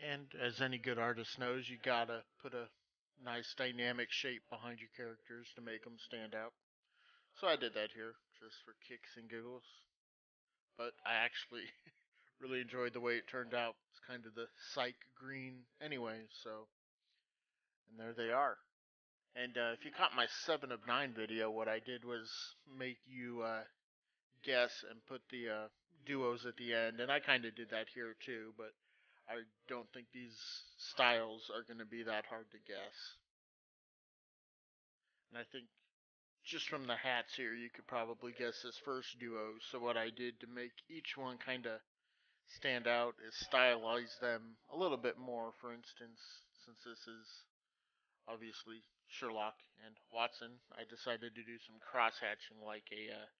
And as any good artist knows, you gotta put a nice dynamic shape behind your characters to make them stand out. So I did that here, just for kicks and giggles. But I actually really enjoyed the way it turned out. It's kind of the psych green anyway, so. And there they are. And uh, if you caught my 7 of 9 video, what I did was make you uh, guess and put the uh, duos at the end. And I kind of did that here too, but I don't think these styles are going to be that hard to guess. And I think just from the hats here, you could probably guess this first duo. So what I did to make each one kind of stand out is stylize them a little bit more. For instance, since this is obviously Sherlock and Watson, I decided to do some cross hatching like a uh,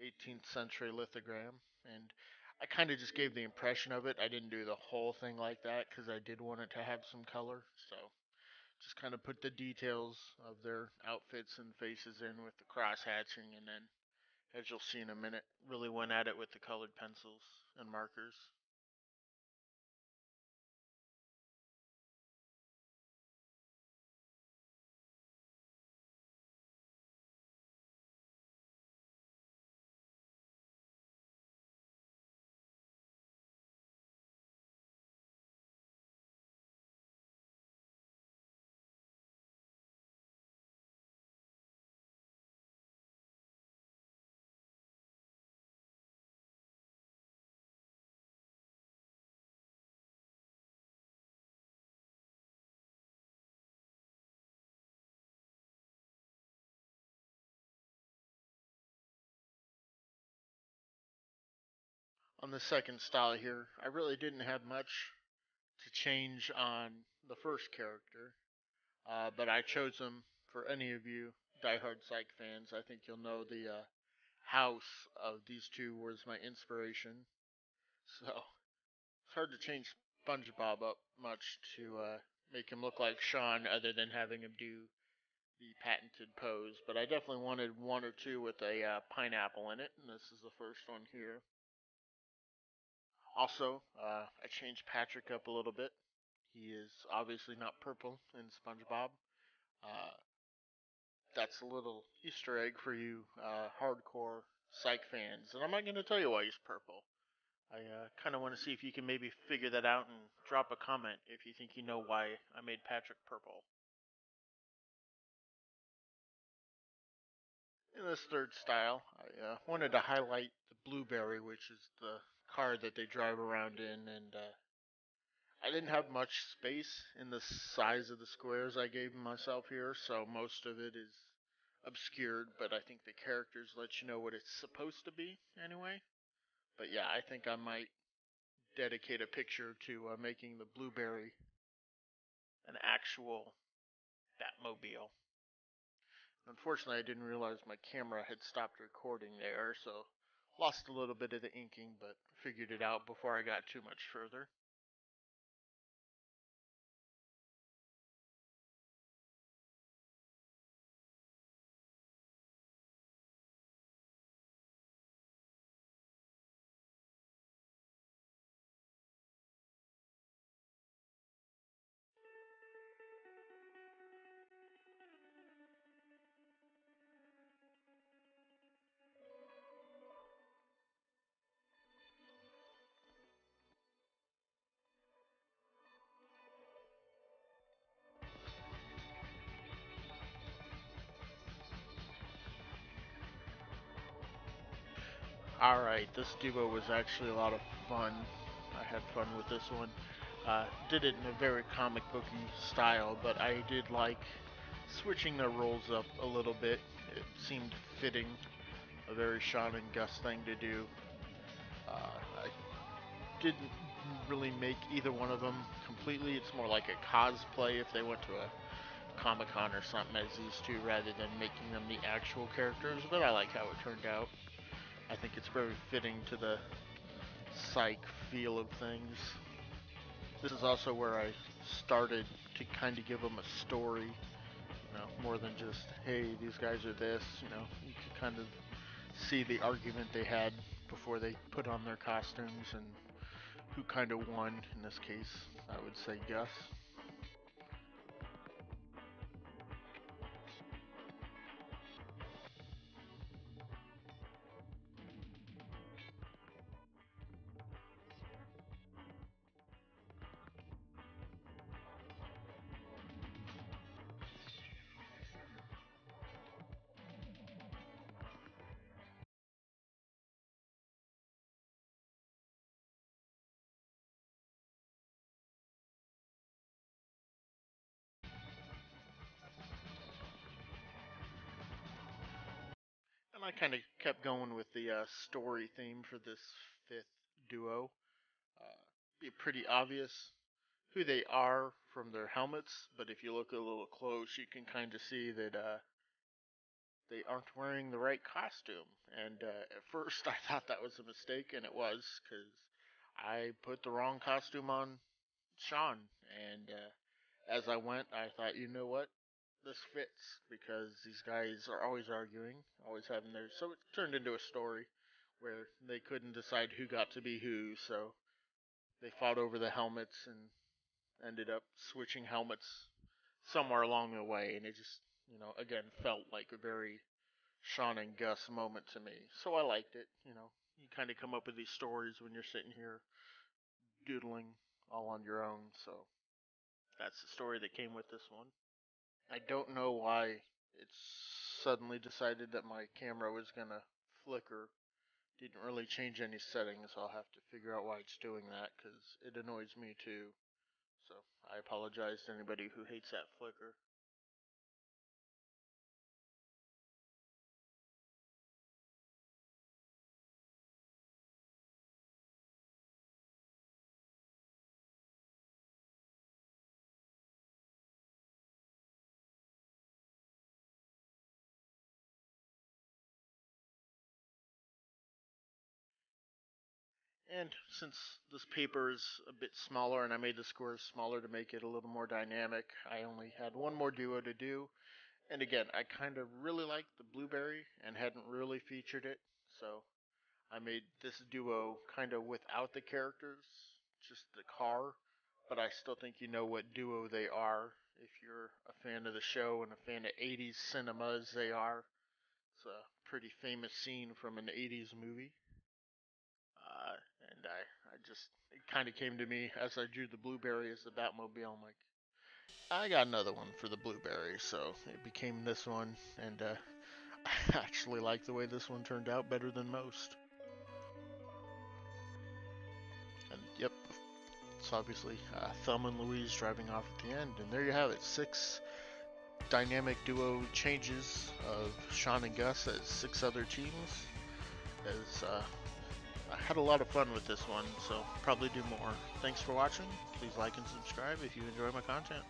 18th century lithogram. And I kind of just gave the impression of it. I didn't do the whole thing like that because I did want it to have some color. So just kind of put the details of their outfits and faces in with the cross hatching, and then, as you'll see in a minute, really went at it with the colored pencils and markers. On the second style here, I really didn't have much to change on the first character, uh, but I chose them for any of you diehard Psych fans. I think you'll know the uh, house of these two was my inspiration. So it's hard to change SpongeBob up much to uh, make him look like Shawn, other than having him do the patented pose. But I definitely wanted one or two with a uh, pineapple in it, and this is the first one here. Also, uh, I changed Patrick up a little bit. He is obviously not purple in SpongeBob. Uh, that's a little Easter egg for you uh, hardcore Psych fans, and I'm not going to tell you why he's purple. I uh, kind of want to see if you can maybe figure that out and drop a comment if you think you know why I made Patrick purple. In this third style, I uh, wanted to highlight the blueberry, which is the car that they drive around in, and uh, I didn't have much space in the size of the squares I gave myself here, so most of it is obscured, but I think the characters let you know what it's supposed to be anyway. But yeah, I think I might dedicate a picture to uh, making the blueberry an actual Batmobile. Unfortunately, I didn't realize my camera had stopped recording there, so lost a little bit of the inking, but figured it out before I got too much further. Alright, this duo was actually a lot of fun. I had fun with this one. Uh, did it in a very comic booky style, but I did like switching their roles up a little bit. It seemed fitting, a very Shawn and Gus thing to do. Uh, I didn't really make either one of them completely. It's more like a cosplay if they went to a Comic Con or something as these two rather than making them the actual characters, but I like how it turned out. I think it's very fitting to the psych feel of things. This is also where I started to kind of give them a story, you know, more than just, hey, these guys are this, you know, you could kind of see the argument they had before they put on their costumes and who kind of won in this case. I would say Gus. I kind of kept going with the uh, story theme for this fifth duo. Uh, be pretty obvious who they are from their helmets, but if you look a little close, you can kind of see that uh, they aren't wearing the right costume. And uh, at first, I thought that was a mistake, and it was because I put the wrong costume on Shawn. And uh, as I went, I thought, you know what? This fits because these guys are always arguing, always having their. So it turned into a story where they couldn't decide who got to be who, so they fought over the helmets and ended up switching helmets somewhere along the way, and it just, you know, again felt like a very Shawn and Gus moment to me. So I liked it. You know, you kind of come up with these stories when you're sitting here doodling all on your own. So that's the story that came with this one. I don't know why it's suddenly decided that my camera was gonna flicker. Didn't really change any settings. I'll have to figure out why it's doing that because it annoys me too. So I apologize to anybody who hates that flicker. And since this paper is a bit smaller and I made the scores smaller to make it a little more dynamic, I only had one more duo to do. And again, I kind of really liked the blueberry and hadn't really featured it, so I made this duo kind of without the characters, just the car. But I still think you know what duo they are if you're a fan of the show and a fan of 80s cinema as they are. It's a pretty famous scene from an 80s movie. Uh, and I, I just, it kind of came to me as I drew the blueberry as the Batmobile. I'm like, I got another one for the blueberry, so it became this one, and uh, I actually like the way this one turned out better than most. And yep, it's obviously uh, Thelma and Louise driving off at the end, and there you have it, six dynamic duo changes of Shawn and Gus as six other teams. As uh, I had a lot of fun with this one, so probably do more. Thanks for watching. Please like and subscribe if you enjoy my content.